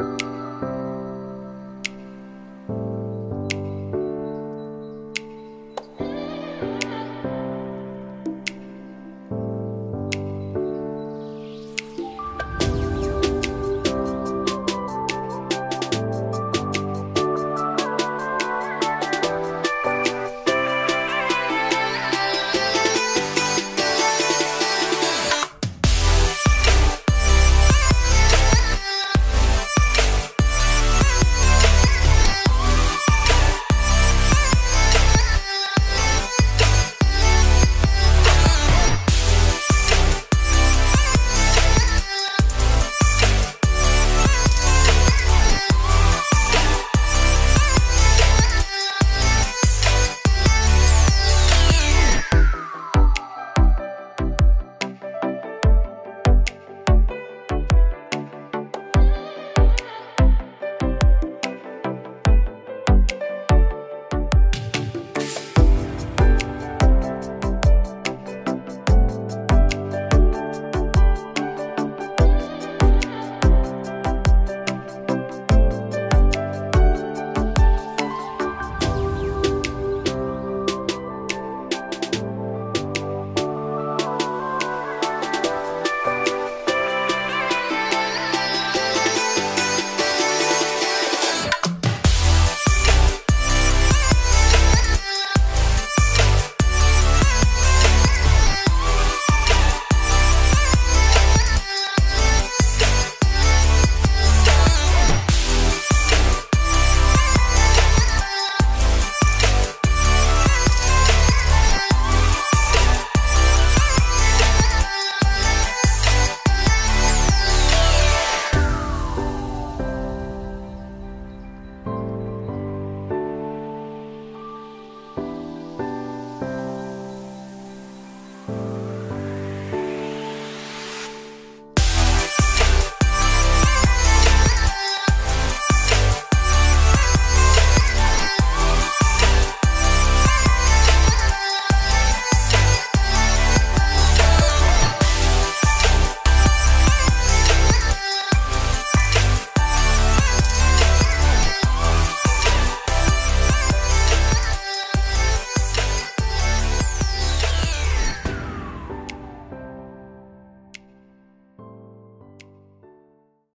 you